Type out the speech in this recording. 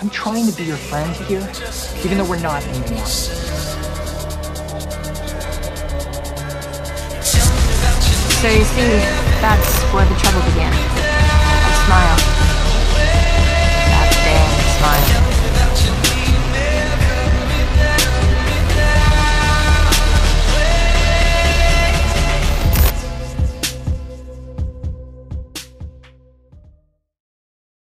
I'm trying to be your friend here, even though we're not anymore. So you see, that's where the trouble began.